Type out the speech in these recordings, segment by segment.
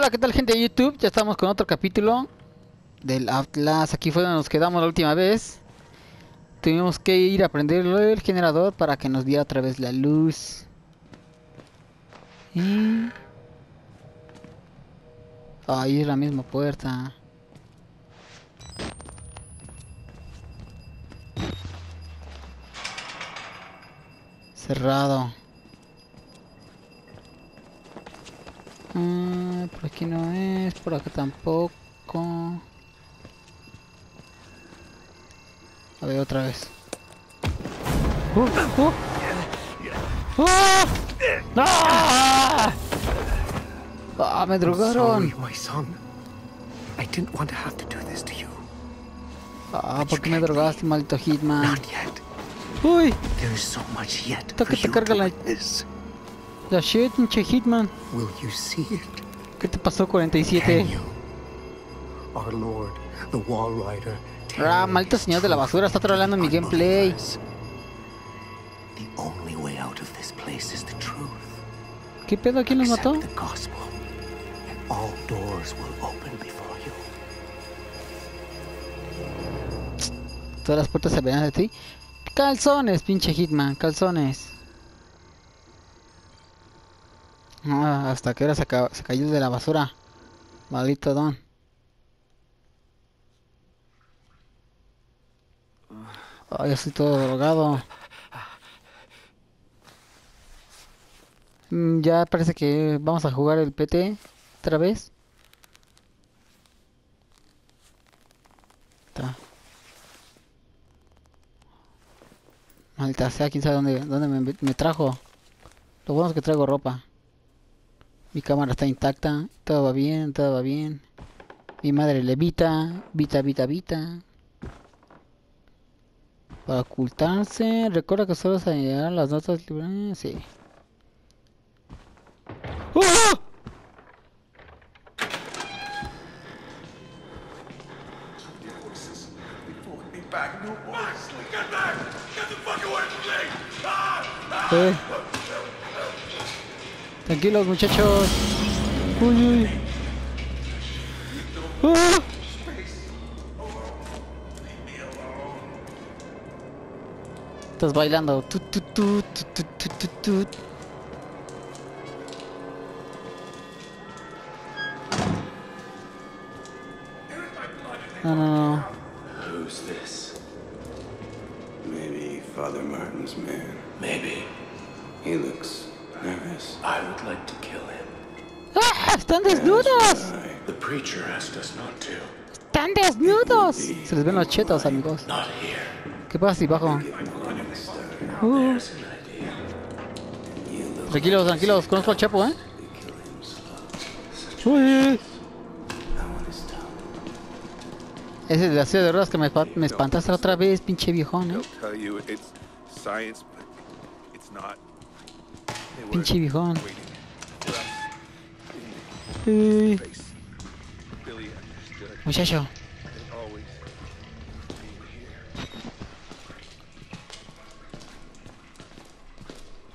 Hola, ¿qué tal gente de YouTube? Ya estamos con otro capítulo del Atlas. Aquí fue donde nos quedamos la última vez. Tuvimos que ir a prender el generador para que nos diera otra vez la luz. Y... Ahí es la misma puerta. Cerrado. Ah, por aquí no es, por acá tampoco. A ver, otra vez. ¡Uh! ¡Uh! ¡Ah! ¡Ah! ¡Ah! ¡Me drogaron! Ah, ¿por qué me drogaste, maldito Hitman? ¡Uy! Toca for te carga la-. La shit, pinche Hitman. Will you see it? ¿Qué te pasó, Can 47? you? Our Lord, the Wall Rider. Ah, maldito señor de la basura, está trolando mi gameplay. The only way out of this place is the truth. ¿Qué pedo? ¿Quién los mató? Accept the gospel, and all doors will open before you. Todas las puertas se abrirán de ti. Calzones, pinche Hitman, calzones. Ah, hasta que ahora se, ca- se cayó de la basura. Maldito don. Ay, estoy todo drogado. Mm, Ya parece que vamos a jugar el PT otra vez. Maldita sea, quién sabe dónde, dónde me, me trajo. Lo bueno es que traigo ropa. Mi cámara está intacta. Todo va bien, todo va bien. Mi madre levita. Vita, vita, vita. Para ocultarse. Recuerda que solo se llegar las notas libres. Sí. ¡Ah! Eh. Tranquilos muchachos. Uy, uy. ¡Ah! Estás bailando. Tu, tu, tu, tu, tu, tu, tu, tu. No, no, no. Who's this? Maybe Father Martin's man. Maybe. He looks nervous. I would like to kill him. ¡Ah! ¡Están desnudos! The preacher asked us not to. ¡Están desnudos! Se les ven los chetos, amigos. Not here. ¿Qué pasa si bajo? Uh, tranquilos, tranquilos. Conozco al Chapo, ¿eh? Uy. Ese de la silla de ruedas que me, me espantaste otra vez, pinche viejón, ¿eh? Pinche viejón. understood. Muchacho.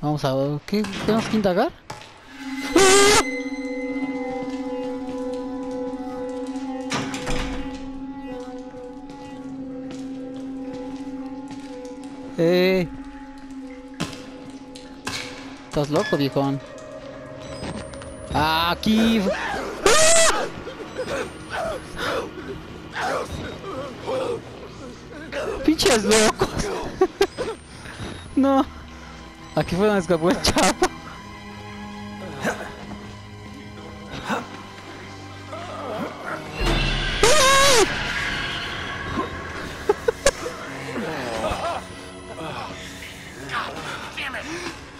Vamos a ver. ¿Qué tenemos que indagar? Loco, viejón. Aquí. Pinches locos. no. Aquí fue donde escapó el chapo.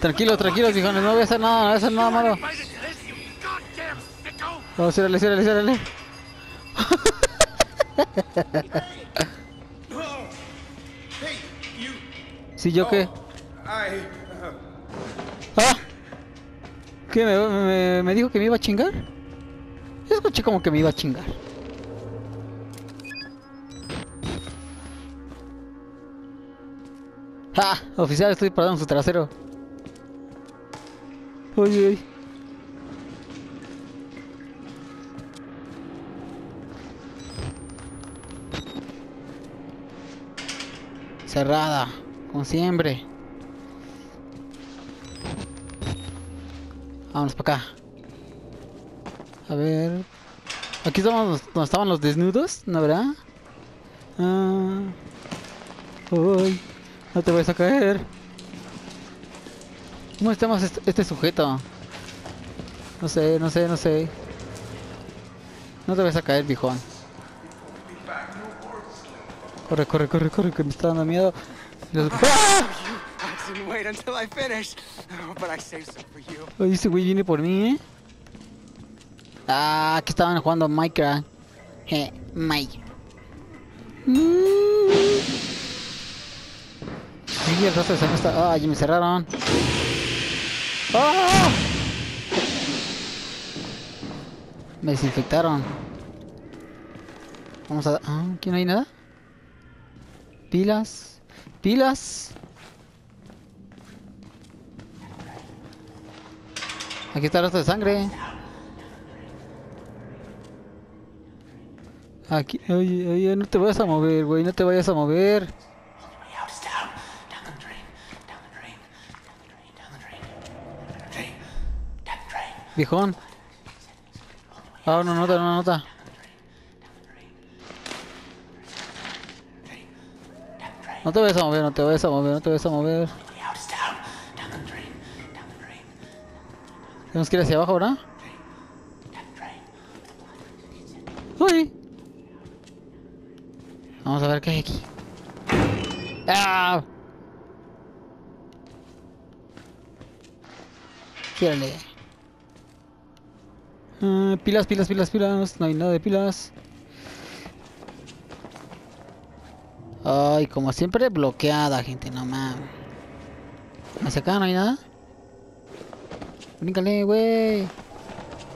Tranquilo, tranquilo, viejones, no voy a hacer nada, no voy a hacer nada malo. No, ciérrale, ciérrale, ciérrale. ¿Sí, yo qué? ¿Ah? ¿Qué? ¿Me, dijo que me iba a chingar? Yo escuché como que me iba a chingar. ¡Ah! Oficial, estoy parado en su trasero. Ay, ay. Cerrada, como siempre. Vámonos para acá. A ver. Aquí estamos donde estaban los desnudos, ¿no verdad? Ah. Uy, no te vayas a caer. ¿Cómo estamos este, este sujeto? No sé, no sé, no sé. No te vayas a caer, viejón. Corre, corre, corre, corre, que me está dando miedo. Los- ¡Ah! Oye, ese güey viene por mí, ¿eh? Ah, que estaban jugando Minecraft. Eh, Mike. Mm. Sí, el rastro de sangre está... Ah, ya me cerraron. ¡Ah! Me desinfectaron. Vamos a... Ah, ¿aquí no hay nada? Pilas. Pilas. Aquí está el rastro de sangre. Aquí, oye, no te vayas a mover, güey, no te vayas a mover. Viejón. Ah, una nota, una nota. No te vayas a mover, no te vayas a mover, no te vayas a mover. Tenemos que ir hacia abajo, ¿verdad? Uy. Vamos a ver qué hay aquí. ¡Ah! Gírale. Ah, pilas, pilas, pilas, pilas. No hay nada de pilas. Ay, como siempre, bloqueada, gente, no mames. ¿Hacia acá no hay nada? Bríncale, güey.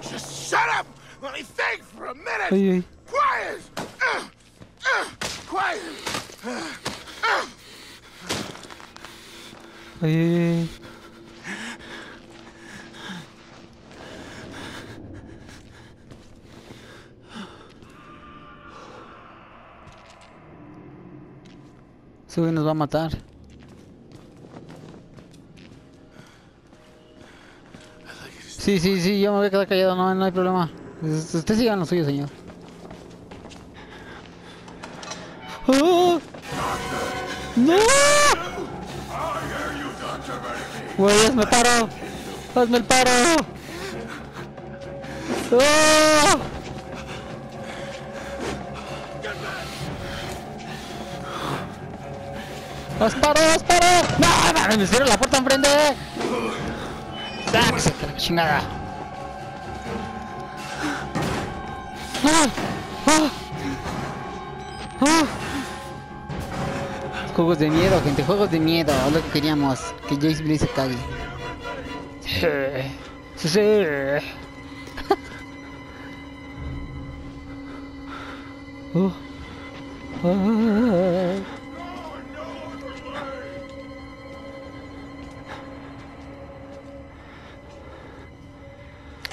Shut up! Let me think for a minute! Ay, ay. Quiet! Uh, uh, quiet! Ay, ay, ay. Ese güey nos va a matar. Sí, sí, sí, yo me voy a quedar callado, no, no hay problema. Es- Usted siga en lo suyo, señor. ¡Ah! ¡No! Güey, hazme paro. Hazme el paro. ¡Ah! ¡Haz paro, haz paro! ¡No, me cierra la puerta enfrente! ¡Sáquese, que la chingada! ¡Ah! ¡Ah! ¡Ah! Juegos de miedo, gente, juegos de miedo, es lo que queríamos, que Jace Blaze se cague. Sí, sí, sí. Oh.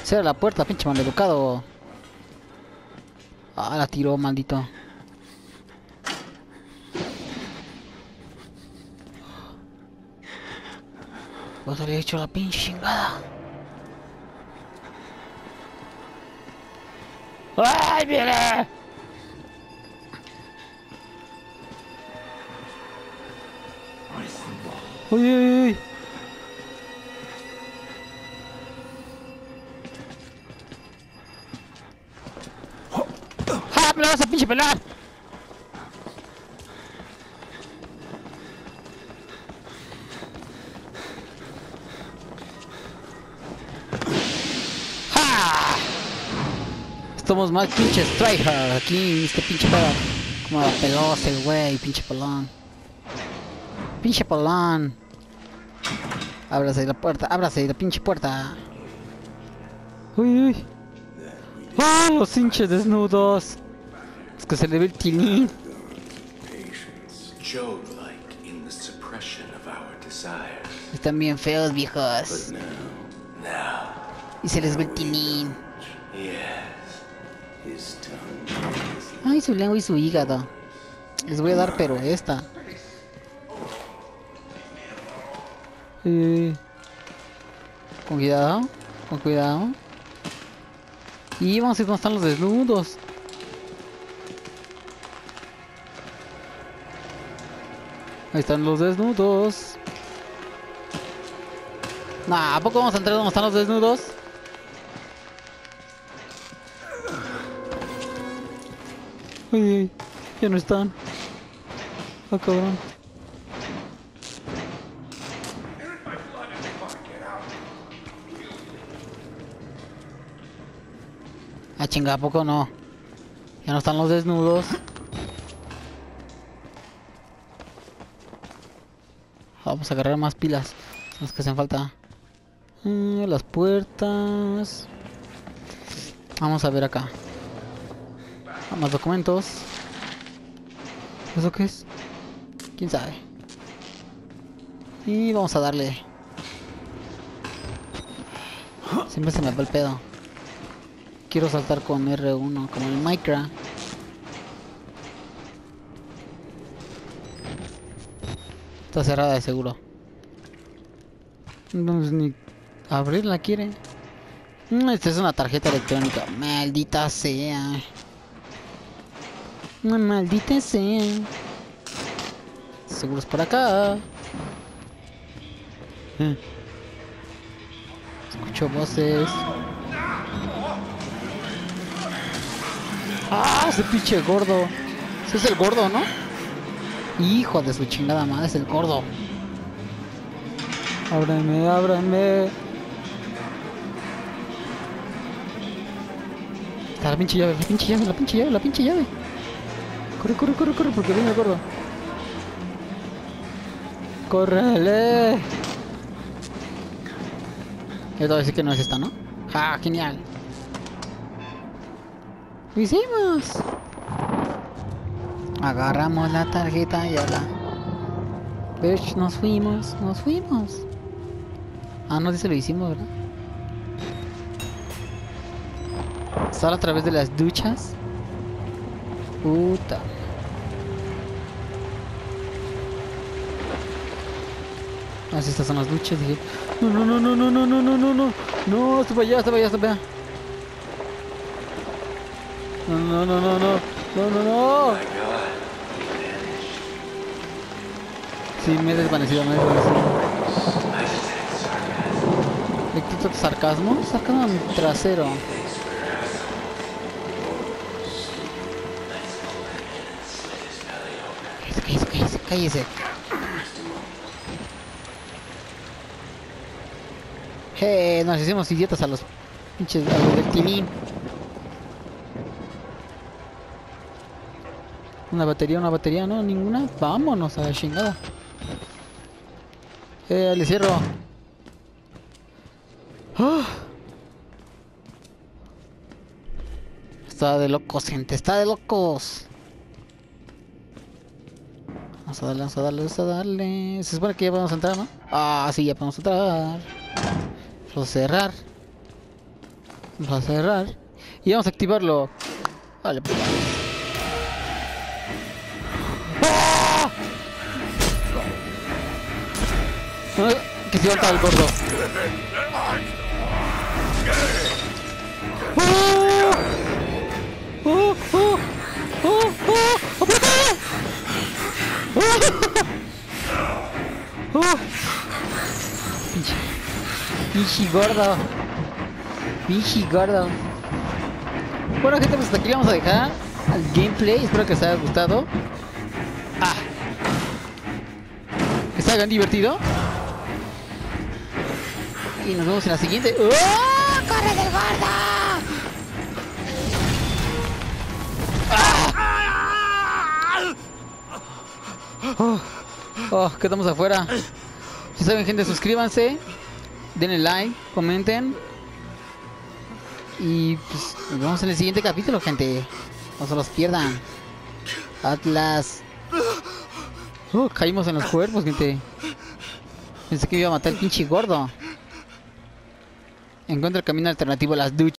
Cierra la puerta, pinche maleducado. Ah, la tiró, maldito. Vos había hecho la pinche chingada. ¡Ay, viene! ¡Uy, uy, uy! Pelar! ¡Ja! Estamos más pinches tryhard aquí, este pinche para como la pelosa el güey, pinche pelón. Pinche pelón. Ábrase la puerta, ábrase la pinche puerta. Uy, uy. ¡Ah, los hinches desnudos! Que se le ve el tilín. Están bien feos, viejos. Y se les ve el tilín. Ay, su lengua y su hígado. Les voy a dar, pero esta. Eh, con cuidado, con cuidado. Y vamos a ir donde están los desnudos. Ahí están los desnudos. Nah, ¿a poco vamos a entrar donde están los desnudos? Ay, ya no están. Ah, cabrón. Ah, chinga, ¿a poco no? Ya no están los desnudos. Vamos a agarrar más pilas. Las que hacen falta. Mm, las puertas. Vamos a ver acá. Más documentos. ¿Eso qué es? ¿Quién sabe? Y vamos a darle. Siempre se me va el pedo. Quiero saltar con R1, como el Minecraft. Está cerrada de seguro. Ni abrirla quiere. Mm, Esta es una tarjeta electrónica. Maldita sea. No, maldita sea. Seguro es por acá. Eh. Escucho voces. ¡Ah! Ese pinche gordo. Ese es el gordo, ¿no? Hijo de su chingada madre, es el gordo. Ábreme, ábreme. Está la pinche llave, la pinche llave, la pinche llave, la pinche llave. Corre, corre, corre, corre, porque viene el gordo. ¡Córrele! Yo te voy a decir que no es esta, ¿no? ¡Ja! ¡Genial! ¡Lo hicimos! Agarramos la tarjeta y ya la... Bitch, nos fuimos, nos fuimos. Ah, no dice lo hicimos, ¿verdad? Solo a través de las duchas. Puta. Ah, sí, estas son las duchas. Dije, no, no, no, no, no, no, no, no, no, no. No, está para allá, está para allá, está para allá. No, no, no, no, no. No, no, no. Sí, me he desvanecido, me he desvanecido. ¿Le quito sarcasmo? Sarcasmo a mi trasero. Cállese, cállese, cállese. Eh, nos hicimos idiotas a los pinches a los del. Una batería, una batería, no, ninguna. Vámonos a la chingada. Eh, le cierro. Ah. Está de locos, gente, está de locos. Vamos a darle, vamos a darle, vamos a darle. Se supone que ya podemos entrar, ¿no? Ah, sí, ya podemos entrar. Vamos a cerrar. Vamos a cerrar. Y vamos a activarlo. Vale, pues. Que se el gordo. ¡Ah! ¡Ah! ¡Ah! ¡Ah! ¡Apriétale! ¡Ah! ¡Ah! Pinche Pinche gordo. Pinche gordo. Bueno gente, pues hasta aquí vamos a dejar al gameplay. Espero que les haya gustado. Ah. Que se divertido. Y nos vemos en la siguiente. ¡Oh! ¡Corre del gordo! ¡Ah! Oh, oh, quedamos afuera. Si saben, gente, suscríbanse. Denle like, comenten. Y pues nos vemos en el siguiente capítulo, gente. No se los pierdan. Atlas. Oh, caímos en los cuerpos, gente. Pensé que iba a matar el pinche gordo. Encuentra el camino alternativo a las duchas.